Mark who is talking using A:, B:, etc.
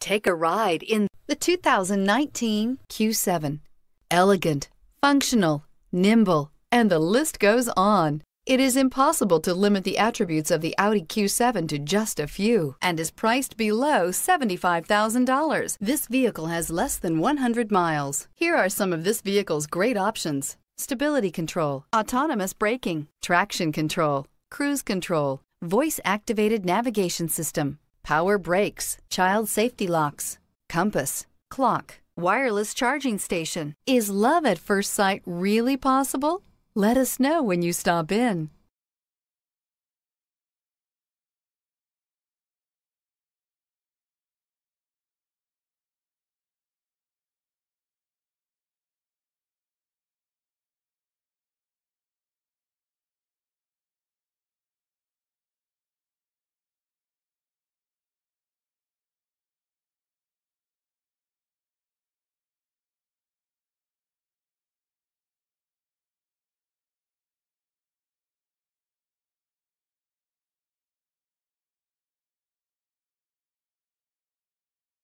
A: Take a ride in the 2019 Q7. Elegant, functional, nimble, and the list goes on. It is impossible to limit the attributes of the Audi Q7 to just a few and is priced below $75,000. This vehicle has less than 100 miles. Here are some of this vehicle's great options. Stability control, autonomous braking, traction control, cruise control, voice activated navigation system, power brakes, child safety locks, compass, clock, wireless charging station. Is love at first sight really possible? Let us know when you stop in.